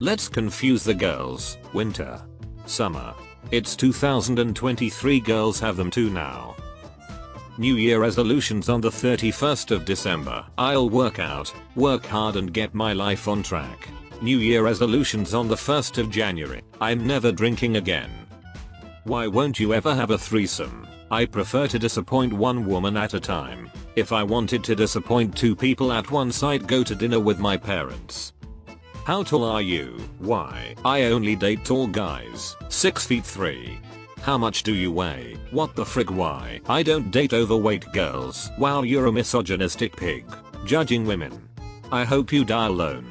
Let's confuse the girls. Winter. Summer. It's 2023 girls have them too now. New Year resolutions on the 31st of December. I'll work out, work hard and get my life on track. New Year resolutions on the 1st of January. I'm never drinking again. Why won't you ever have a threesome? I prefer to disappoint one woman at a time. If I wanted to disappoint two people at once I'd go to dinner with my parents. How tall are you? Why? I only date tall guys. 6 feet 3. How much do you weigh? What the frig why? I don't date overweight girls. Wow you're a misogynistic pig. Judging women. I hope you die alone.